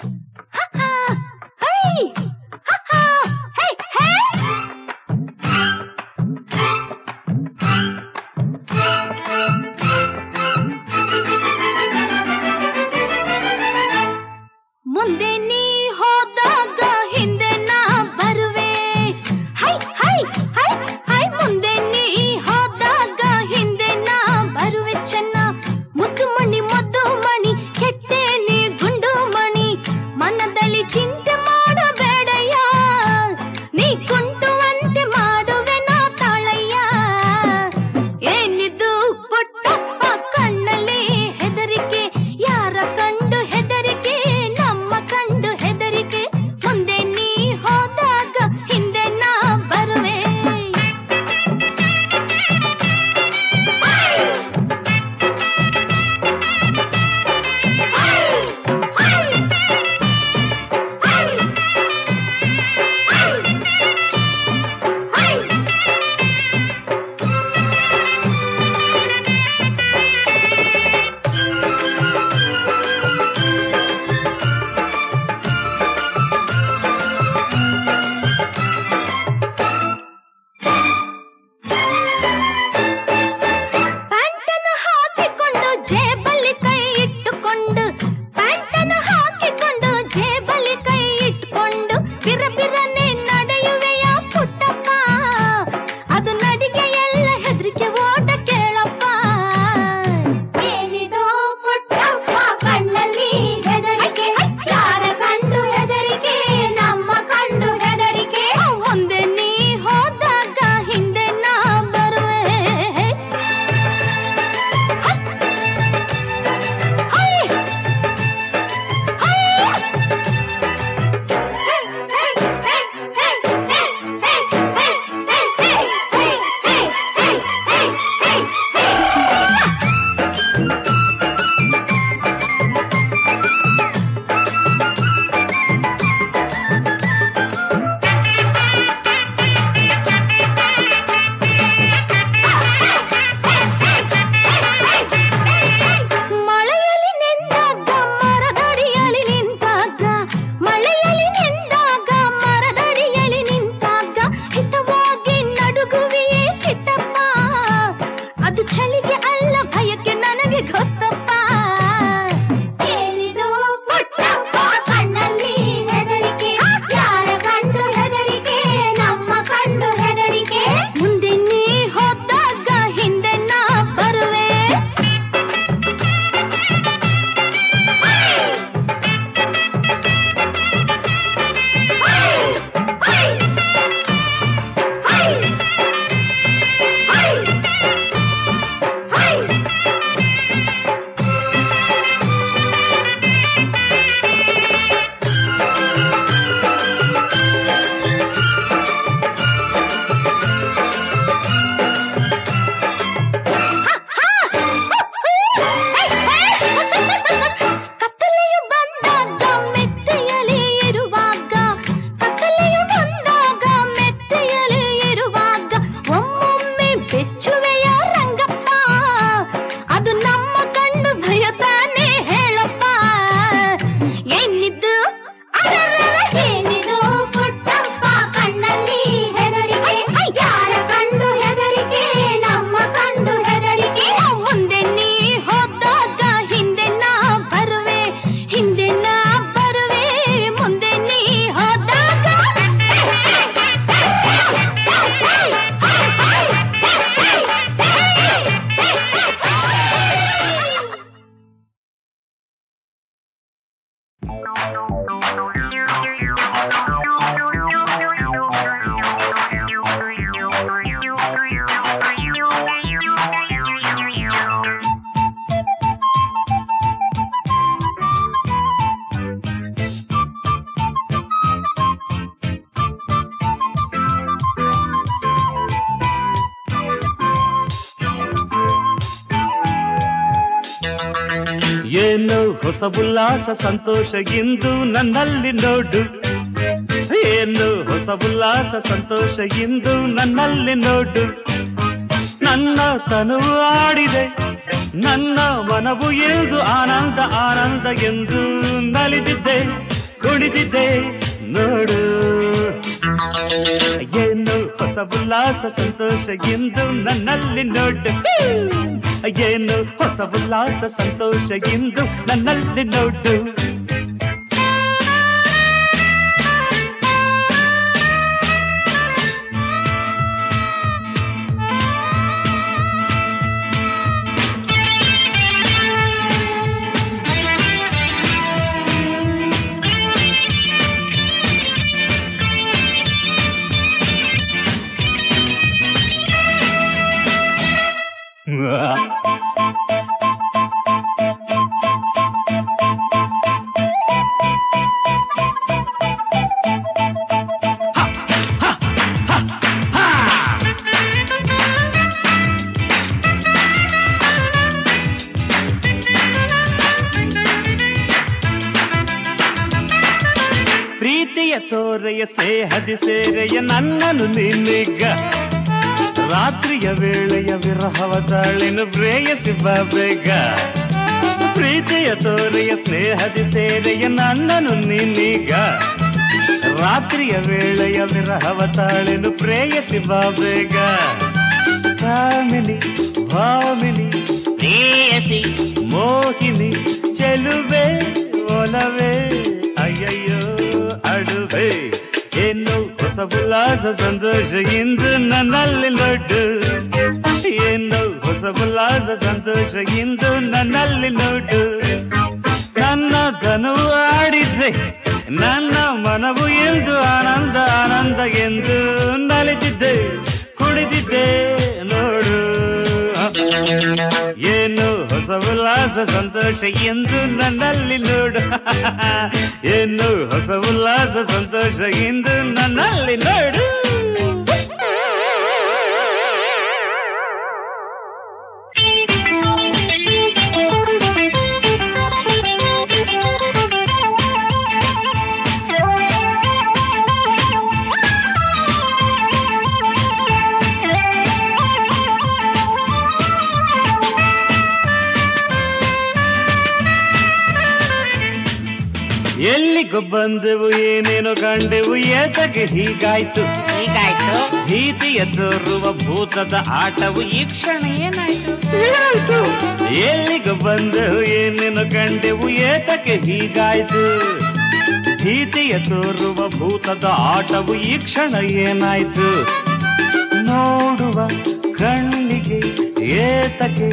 ಮುಂದೆ ಏನು ಹೊಸ ಉಲ್ಲಾಸ ಸಂತೋಷ ಇಂದು ನನ್ನಲ್ಲಿ ನೋಡು. ಏನು ಹೊಸ ಉಲ್ಲಾಸ ಸಂತೋಷ ಇಂದು ನನ್ನಲ್ಲಿ ನೋಡು. ನನ್ನ ತನು ಆಡಿದೆ, ನನ್ನ ಮನವು ಎಂದು ಆನಂದ ಆನಂದ ಎಂದು ನಲಿದಿದ್ದೆ, ಕುಣಿದಿದ್ದೆ, ನೋಡು. ಏನು ಹೊಸ ಉಲ್ಲಾಸ ಸಂತೋಷ ಎಂದು ನನ್ನಲ್ಲಿ ನೋಡು. ಏನು ಹೊಸ ಉಲ್ಲಾಸ ಸಂತೋಷ ಇಂದು ನನ್ನಲ್ಲಿ ನೋಡು. ಪ್ರೀತಿಯ ತೋರೆಯ ಸೇಹದಿ ಸೇರೆಯ ನನ್ನನು ನಿನ್ನಿಗ ರಾತ್ರಿಯ ವೇಳೆಯ ವಿರಹವ ತಾಳಿನು ಪ್ರೇಯಸಿ ಬೇಗ. ಪ್ರೀತಿಯ ತೋರೆಯ ಸ್ನೇಹದಿ ಸೇರೆಯ ನನ್ನನು ನಿನ್ನಿಗ ರಾತ್ರಿಯ ವೇಳೆಯ ವಿರಹವ ತಾಳಿನು ಪ್ರೇಯಸಿ ಬೇಗ. ಕಾಮಿನಿ ಭಾಮಿನಿ ಪ್ರೇಯಸಿ, ಮೋಹಿನಿ, ಚೆಲುವೆ, ಒಲವೇ. ಅಡುವೆ ಏನು ಹೊಸ ಉಲ್ಲಾಸ ಸಂತೋಷ ಇಂದು ನನ್ನಲ್ಲಿ ನೋಡು ಏನು ಹೊಸ ಉಲ್ಲಾಸ ಸಂತೋಷ ಇಂದು ನನ್ನಲ್ಲಿ ನೋಡು ನನ್ನ ಧನುವು ಆಡಿದ್ದೆ ನನ್ನ ಮನವು ಎಂದು ಆನಂದ ಆನಂದ ಎಂದು ನಲಿದಿದ್ದೆ ಕುಡಿದಿದ್ದೆ ನೋಡು. ಹೊಸ ಉಲ್ಲಾಸ ಸಂತೋಷ ಎಂದು ನನ್ನಲ್ಲಿ ನೋಡು. ಏನು ಹೊಸ ಉಲ್ಲಾಸ ಸಂತೋಷ ಎಂದು ನನ್ನಲ್ಲಿ ನೋಡು. ಎಲ್ಲಿಗೂ ಬಂದೆವು ಏನೇನು ಕಂಡೆವು ಏತಕ್ಕೆ ಹೀಗಾಯ್ತು? ಹೀಗಾಯ್ತು. ಭೀತಿಯ ತೋರುವ ಭೂತದ ಆಟವು ಈ ಕ್ಷಣ ಏನಾಯ್ತು? ಎಲ್ಲಿಗೆ ಬಂದೆವು ಏನೇನು ಕಂಡೆವು ಏತಕ್ಕೆ ಹೀಗಾಯ್ತು? ಭೀತಿಯ ತೋರುವ ಭೂತದ ಆಟವು ಈ ಕ್ಷಣ ಏನಾಯ್ತು? ನೋಡುವ ಕಣ್ಣಿಗೆ ಏತಕ್ಕೆ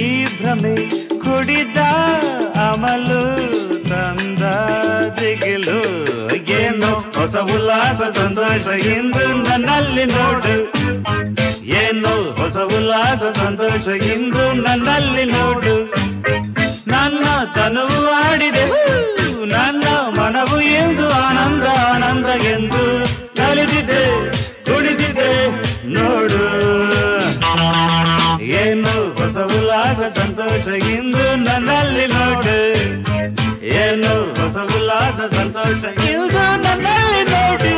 ಈ ಭ್ರಮೆ ಕುಡಿದ ಅಮಲು? ತಂದ ದಿಗಿಲು ಏನು ಹೊಸ ಉಲ್ಲಾಸ ಸಂತೋಷ ಇಂದು ನನ್ನಲ್ಲಿ ನೋಡು. ಏನು ಹೊಸ ಉಲ್ಲಾಸ ಸಂತೋಷ ಇಂದು ನನ್ನಲ್ಲಿ ನೋಡು. ನನ್ನ ತನುವು ಆಡಿದೆ. ನನ್ನ ಮನವು ಎಂದು ಆನಂದ ಆನಂದ ಎಂದು ಕಲಿದಿದೆ ಕುಡಿದಿದೆ ನೋಡು. ಏನು ಹೊಸ ಉಲ್ಲಾಸ ಸಂತೋಷ ಇಂದು ನನ್ನಲ್ಲಿ ನೋಡು. ಏನು ಹೊಸ ಉಲ್ಲಾಸ ಸಂತೋಷ ಎಂದು ನನ್ನಲ್ಲಿ ನೋಡು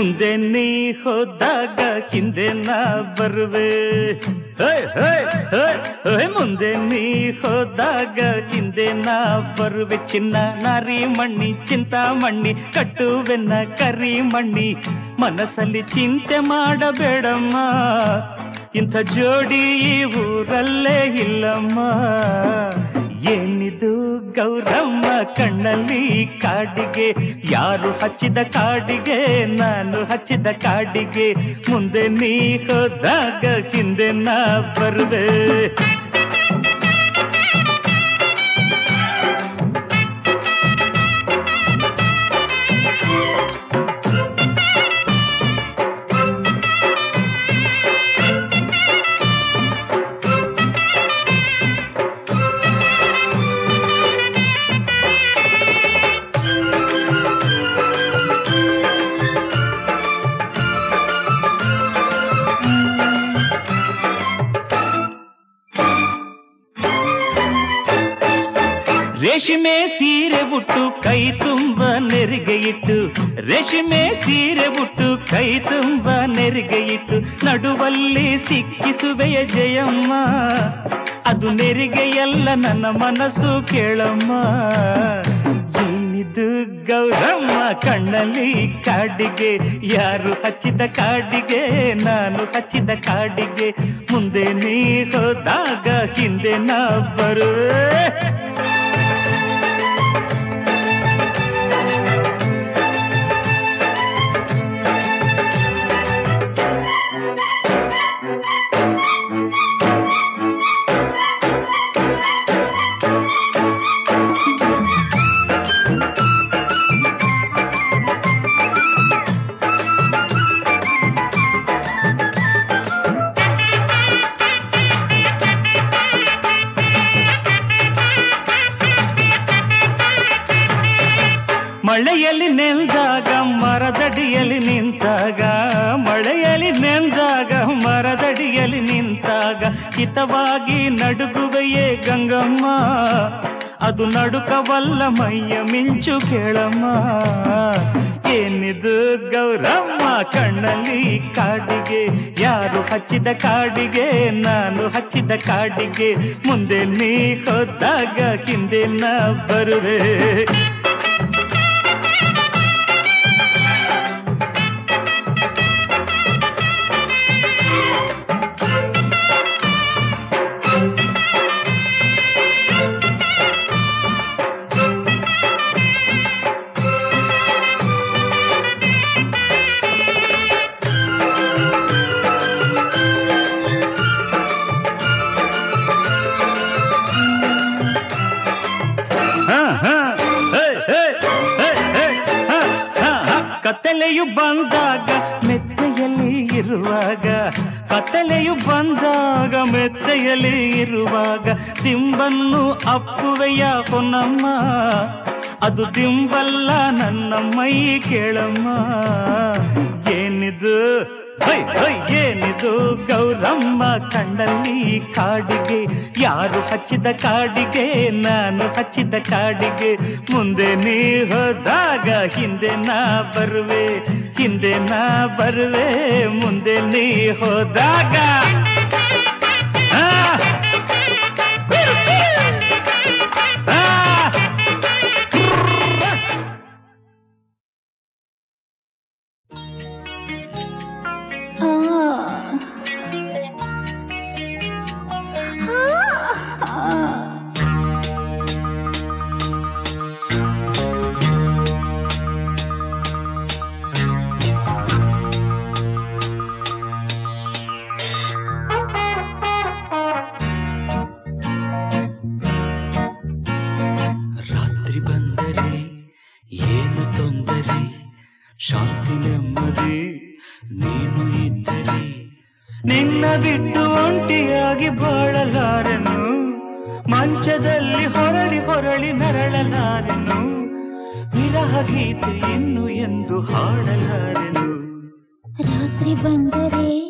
ಮುಂದೆ ನೀ ಹೋದಾಗ ಹಿಂದೆ ನಾ ಬರುವೆ. ಮುಂದೆ ನೀ ಹೋದಾಗ ಹಿಂದೆ ನಾ ಬರುವೆ. ಚಿನ್ನ ನಾರಿ ಮಣ್ಣಿ ಚಿಂತಾಮಣ್ಣಿ ಕಟ್ಟುವೆನ್ನ ಕರಿ ಮಣ್ಣಿ. ಮನಸ್ಸಲ್ಲಿ ಚಿಂತೆ ಮಾಡಬೇಡಮ್ಮ. ಇಂಥ ಜೋಡಿ ಈ ಊರಲ್ಲೇ ಇಲ್ಲಮ್ಮ. ಏನಿದು ಗೌರಮ್ಮ ಕಣ್ಣಲ್ಲಿ ಕಾಡಿಗೆ, ಯಾರು ಹಚ್ಚಿದ ಕಾಡಿಗೆ, ನಾನು ಹಚ್ಚಿದ ಕಾಡಿಗೆ, ಮುಂದೆ ನೀ ಹೋದಾಗ ಹಿಂದೆ ನಾ ಬರುವೆ. ಕೈ ತುಂಬ ನೆರಿಗೆ ಇಟ್ಟು, ರೇಷ್ಮೆ ಸೀರೆ ಉಟ್ಟು, ಕೈ ತುಂಬ ನೆರಿಗೆ ಇಟ್ಟು, ನಡುವಲ್ಲಿ ಸಿಕ್ಕಿಸುವೆಯ ಜಯಮ್ಮ. ಅದು ನೆರಿಗೆಯಲ್ಲ ನನ್ನ ಮನಸ್ಸು ಕೇಳಮ್ಮ. ಏನಿದು ಗೌರಮ್ಮ, ಕಣ್ಣಲ್ಲಿ ಕಾಡಿಗೆ, ಯಾರು ಹಚ್ಚಿದ ಕಾಡಿಗೆ, ನಾನು ಹಚ್ಚಿದ ಕಾಡಿಗೆ, ಮುಂದೆ ನೀ ಹೋದಾಗ ಹಿಂದೆ ನಾ ಬರುವೆ. ಮಳೆಯಲ್ಲಿ ನೆಂದಾಗ ಮರದಡಿಯಲ್ಲಿ ನಿಂತಾಗ, ಮಳೆಯಲ್ಲಿ ನೆಂದಾಗ ಮರದಡಿಯಲ್ಲಿ ನಿಂತಾಗ, ಹಿತವಾಗಿ ನಡುಗುವೆಯೇ ಗಂಗಮ್ಮ, ಅದು ನಡುಕವಲ್ಲ ಮೈಯ ಮಿಂಚು ಕೇಳಮ್ಮ. ಏನಿದು ಗೌರಮ್ಮ, ಕಣ್ಣಲ್ಲಿ ಕಾಡಿಗೆ, ಯಾರು ಹಚ್ಚಿದ ಕಾಡಿಗೆ, ನಾನು ಹಚ್ಚಿದ ಕಾಡಿಗೆ, ಮುಂದೆ ನೀ ಹೋದಾಗ ಹಿಂದೆ ನಾ ಬರುವೆ. ಬಂದಾಗ ಮೆತ್ತೆಯಲ್ಲಿ ಇರುವಾಗ, ಕತ್ತಲೆಯು ಬಂದಾಗ ಮೆತ್ತೆಯಲ್ಲಿ ಇರುವಾಗ, ದಿಂಬನ್ನು ಅಪ್ಪುವೆಯ ಪೊನ್ನಮ್ಮ. ಅದು ದಿಂಬಲ್ಲ ನನ್ನ ಮೈ ಕೇಳಮ್ಮ. ಏನಿದು? ಏನಿದು ಗೌರಮ್ಮ ಕಂಡಲ್ಲಿ ಕಾಡಿಗೆ? ಯಾರು ಹಚ್ಚಿದ ಕಾಡಿಗೆ? ನಾನು ಹಚ್ಚಿದ ಕಾಡಿಗೆ. ಮುಂದೆ ನೀ ಹೋದಾಗ ಹಿಂದೆ ನಾ ಬರುವೆ, ಹಿಂದೆ ನಾ ಬರುವೆ, ಮುಂದೆ ನೀ ಹೋದಾಗ. ನರಳಲಾರೆನು ವಿರಹ ಗೀತೆ ಇನ್ನು ಎಂದು ಹಾಡಲಾರೆನು? ರಾತ್ರಿ ಬಂದರೆ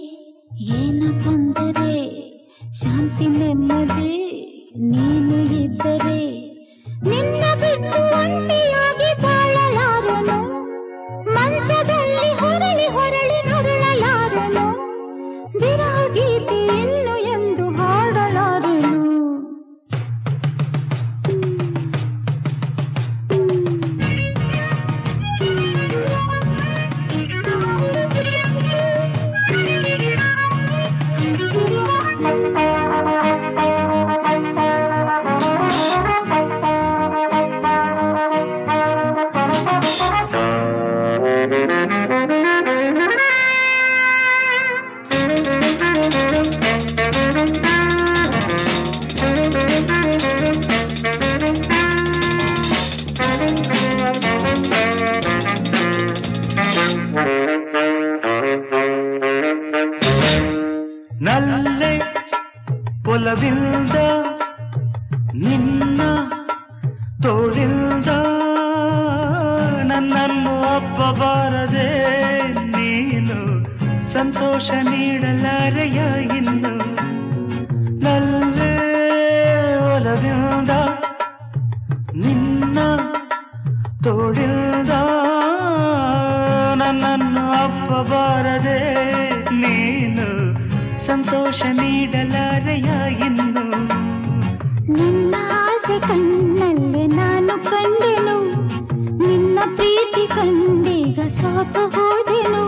ಪ್ರೀತಿ ಕಂಡೀಗ ಸೋತು ಹೋದೆನು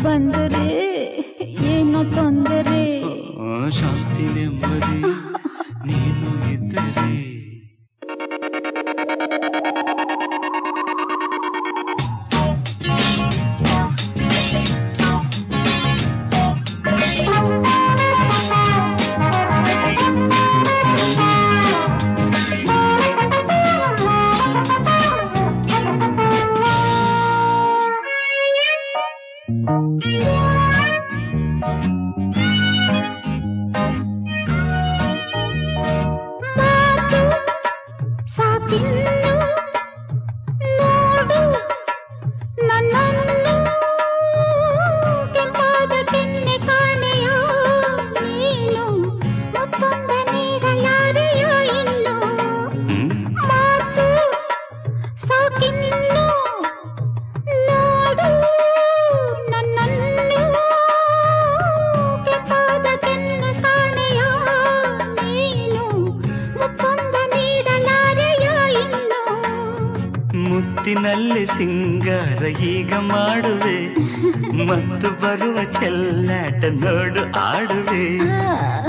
ರಾತ್ರಿ ಮುತ್ತಿನಲ್ಲಿ ಸಿಂಗಾರ ಈಗ ಮಾಡುವೆ. ಮತ್ತು ಬರುವ ಚೆಲ್ಲಾಟ ನೋಡು ಆಡುವೆ.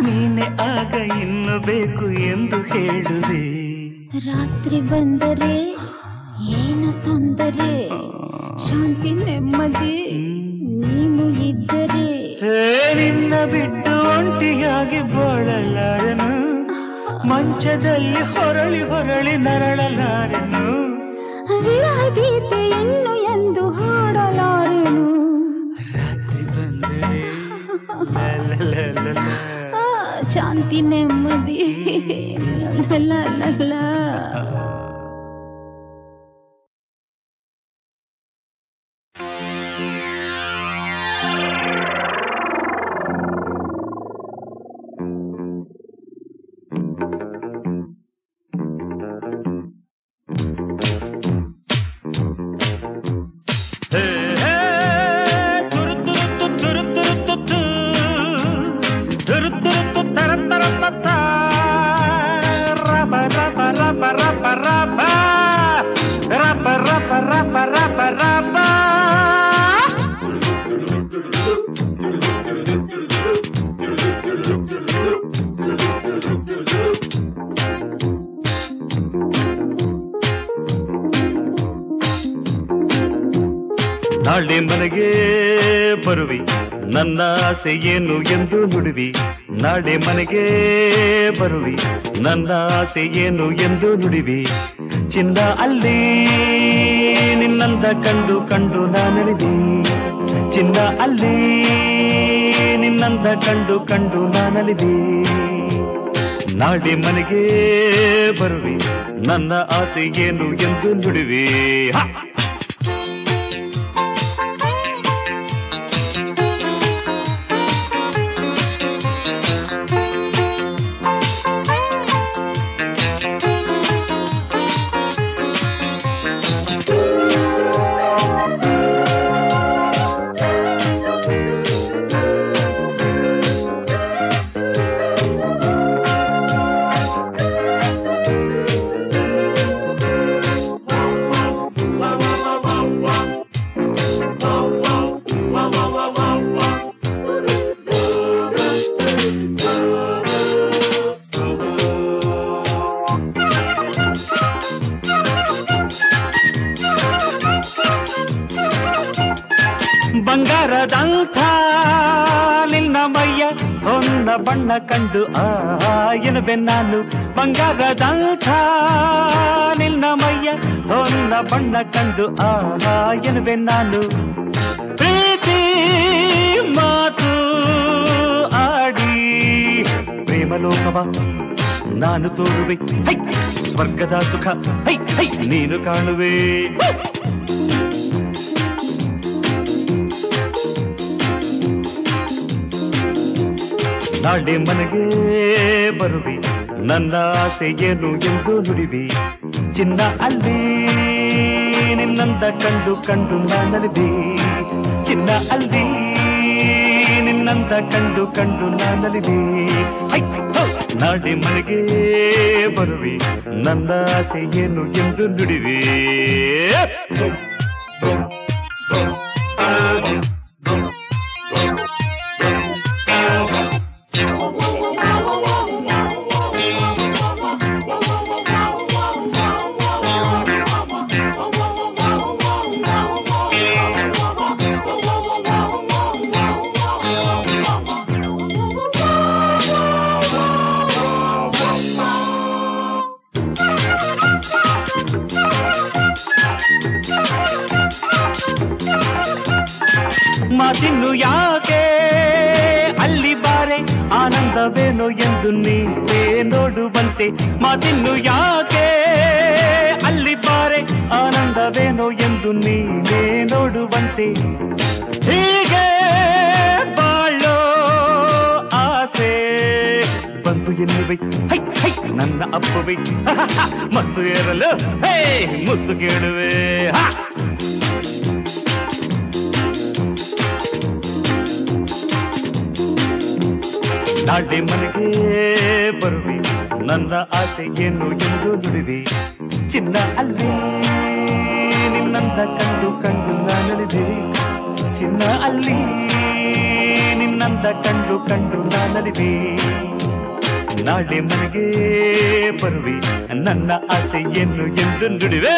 ನೀನೆ ಆಗ ಇನ್ನು ಬೇಕು ಎಂದು ಹೇಳುವೆ. ರಾತ್ರಿ ಬಂದರೆ ಏನು ತೊಂದರೆ? ಶಾಂತಿ ನೆಮ್ಮದಿ ನೀನು ಇದ್ದರೆ? ನಿನ್ನ ಬಿಟ್ಟು ಒಂಟಿಯಾಗಿ ಬಾಳಲಾರನು. ಮಂಚದಲ್ಲಿ ಹೊರಳಿ ಹೊರಳಿ ನರಳಲಾರೆನು. ವಿರಹ ಗೀತೆ ಇನ್ನು ಎಂದು ಹಾಡಲಾರೆನು. ರಾತ್ರಿ ಬಂದರೆ ಶಾಂತಿ ನೆಮ್ಮದಿ. ಲ ಆಸೆ ಏನು ಎಂದು ನುಡುವಿ. ನಾಳೆ ಮನೆಗೆ ಬರುವಿ. ನನ್ನ ಆಸೆ ಏನು ಎಂದು ನುಡಿವಿ. ಚಿನ್ನ ಅಲ್ಲಿ ನಿನ್ನಂದ ಕಂಡು ಕಂಡು ನಾನಲಿದಿ ಚಿನ್ನ ಅಲ್ಲಿ ನಿನ್ನಂದ ಕಂಡು ಕಂಡು ನಾನಲಿದಿ ನಾಳೆ ಮನೆಗೆ ಬರುವಿ. ನನ್ನ ಆಸೆ ಏನು ಎಂದು ನುಡಿವಿ. ಹೊನ್ನ ಬಣ್ಣ ಕಂಡು ಆಯನಬೆ ನಾನು ಬಂಗಾರದಂಥ ನಿನ್ನ ಮೈಯ ಹೊನ್ನ ಬಣ್ಣ ಕಂಡು ಆಯನಬೆ ನಾನು ಪ್ರೀತಿ ಮಾತು ಆಡಿ ಪ್ರೇಮಲೋಕವ ನಾನು ತೋರುವೆ ಹೈ ಸ್ವರ್ಗದ ಸುಖ ಹೈ ಹೈ ನೀನು ಕಾಣುವೆ ನಾಳೆ ಮನೆಗೆ ಬರುವಿ ನನ್ನ ಆಸೆ ಏನು ಎಂದು ನುಡಿವಿ ಚಿನ್ನ ಅಲ್ಲಿ ನಿನ್ನಂದ ಕಂಡು ಕಂಡು ನಾನಲಿದೆ ಚಿನ್ನ ಅಲ್ಲಿ ನಿನ್ನಂದ ಕಂಡು ಕಂಡು ನಾನಲಿದೆ ಹೈ, ಹೋ! ನಾಳೆ ಮನೆಗೆ ಬರುವಿ ನನ್ನ ಆಸೆ ಏನು ಎಂದು ನುಡಿವಿ ಮಾತಿನ್ನು ಯಾಕೆ ಅಲ್ಲಿ ಬಾರೆ ಆನಂದವೇನೋ ಎಂದು ನೀವೇ ನೋಡುವಂತೆ ಮಾತಿನ್ನು ಯಾಕೆ ಅಲ್ಲಿ ಬಾರೆ ಆನಂದವೇನೋ ಎಂದು ನೀವೇ ನೋಡುವಂತೆ ಹೀಗೆ ಬಾಳೋ ಆಸೆ ಬಂದು ಎನ್ನುವೆ ಹೈ ಹೈ ನನ್ನ ಅಪ್ಪುವೆ ಮತ್ತು ಏರಲು ಹೇ ಮುತ್ತು ಕೇಳುವೆ ನಾಳೆ ಮನೆಗೆ ಬರುವಿ. ನನ್ನ ಆಸೆ ಏನು ಎಂದು ನುಡಿವಿ. ಚಿನ್ನ ಅಲ್ಲಿ ನಿನ್ನಂದ ಕಂಡು ಕಂಡು ನಾನಲಿದೆ ಚಿನ್ನ ಅಲ್ಲಿ, ನಿನ್ನಂದ ಕಂಡು ಕಂಡು ನಾನಲಿದೆ ನಾಳೆ ಮನೆಗೆ ಬರುವಿ. ನನ್ನ ಆಸೆ ಏನು ಎಂದು ನುಡಿವೆ.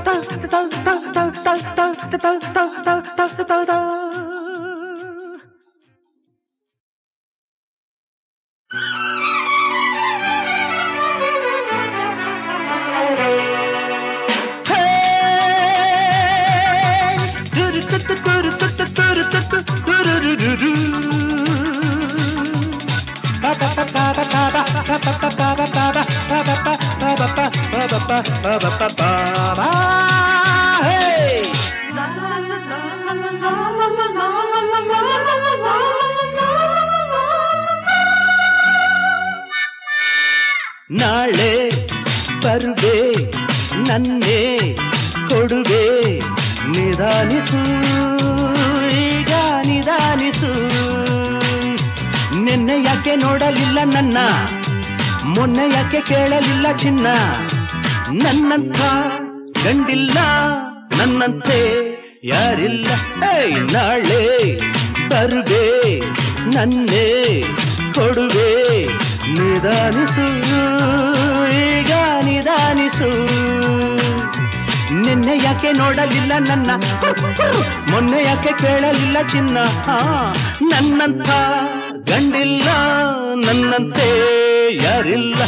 ನಾಳೆ ಬರುವೆ, ನನ್ನೇ ಕೊಡುವೆ, ನಿಧಾನಿಸು, ಈಗ ನಿಧಾನಿಸು. ನಿನ್ನೆ ಯಾಕೆ ನೋಡಲಿಲ್ಲ ನನ್ನ, ಮೊನ್ನೆ ಯಾಕೆ ಕೇಳಲಿಲ್ಲ ಚಿನ್ನ? ನನ್ನಂಥ ಗಂಡಿಲ್ಲ ನನ್ನಂತೆ. ಯಾರಿಲ್ಲ? ನಾಳೆ ಬರುವೆ, ನನ್ನೇ ಕೊಡುವೆ, ನಿಧಾನಿಸು, ಈಗ ನಿಧಾನಿಸು. ನಿನ್ನೆ ಯಾಕೆ ನೋಡಲಿಲ್ಲ ನನ್ನ? ಮೊನ್ನೆ ಯಾಕೆ ಕೇಳಲಿಲ್ಲ ಚಿನ್ನ? ನನ್ನಂತ ಗಂಡಿಲ್ಲ, ನನ್ನಂತೆ ಯಾರಿಲ್ಲ?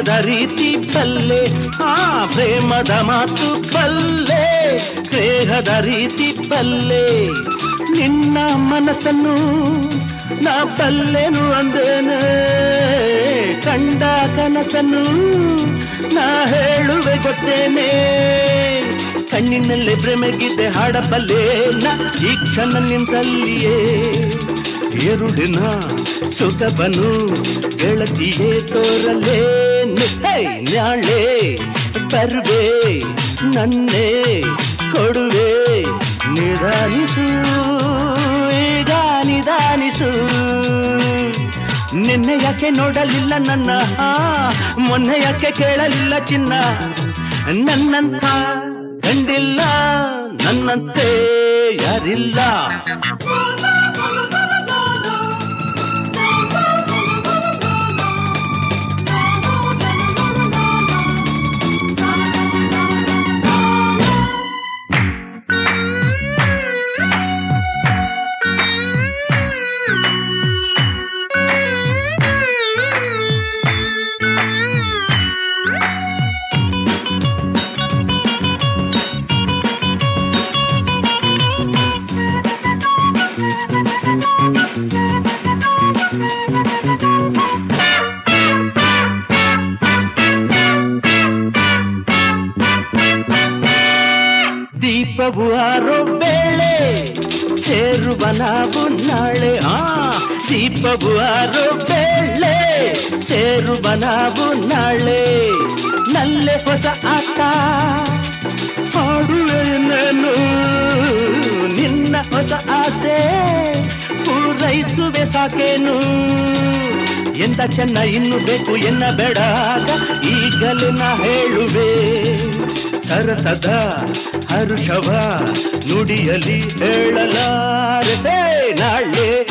ಸ್ನೇಹದ ರೀತಿ ಬಲ್ಲೆ ಆ ಪ್ರೇಮದ ಮಾತು ಬಲ್ಲೆ ಸ್ನೇಹದ ರೀತಿ ಬಲ್ಲೆ ನಿನ್ನ ಮನಸ್ಸನ್ನು ನಾ ಬಲ್ಲೆನು ಅಂದೇನೆ ಕಂಡ ಕನಸನ್ನು ನಾ ಹೇಳುವೆ ಗೊತ್ತೇನೆ ಕಣ್ಣಿನಲ್ಲೇ ಭ್ರಮೆಗಿದ್ದೆ ಹಾಡಬಲ್ಲೇನ? ಈ ಕ್ಷಣ ನಿಂತಲ್ಲಿಯೇ ಎರುಡಿನ ಸುಖವನು ಗೆಳತಿಯೇ ತೋರಲೇ ನಾಳೆ ಬರುವೆ ನನ್ನೇ ಕೊಡುವೆ ನಿಧಾನಿಸು ಈಗ ನಿಧಾನಿಸು. ನಿನ್ನೆ ಯಾಕೆ ನೋಡಲಿಲ್ಲ ನನ್ನ? ಮೊನ್ನೆ ಯಾಕೆ ಕೇಳಲಿಲ್ಲ ಚಿನ್ನ? ನನ್ನಂತ ಗಂಡಿಲ್ಲ ನನ್ನಂತೆ ಯಾರಿಲ್ಲ. ನಾವು ನಾಳೆ, ನಲ್ಲೆ ಹೊಸ ಆಟ. ಹಾಡುವೆ ನಾನು, ನಿನ್ನ ಹೊಸ ಆಸೆ. ಪೂರೈಸುವೆ ಸಾಕೇನು? ಎಂತ ಚೆನ್ನ ಇನ್ನು ಬೇಕು ಎನ್ನ ಬೇಡ ಈಗಲೇ ನಾ ಹೇಳುವೆ. ಸರಸದ ಹರುಷವ ನುಡಿಯಲಿ ಹೇಳಲಾರದೆ, ನಾಳೆ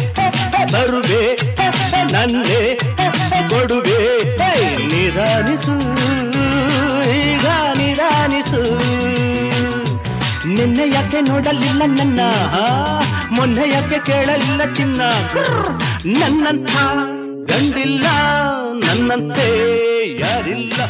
ಬರುವೆ, ನನ್ನೆ ಕೊಡುವೆ. ನಿಧಾನಿಸು, ಈಗ ನಿಧಾನಿಸು. ನಿನ್ನೆ ಯಾಕೆ ನೋಡಲಿಲ್ಲ ನನ್ನ? ಮೊನ್ನೆ ಯಾಕೆ ಕೇಳಲಿಲ್ಲ ಚಿನ್ನ? ನನ್ನಂಥ ಗಂಡಿಲ್ಲ, ನನ್ನಂತೆ ಯಾರಿಲ್ಲ.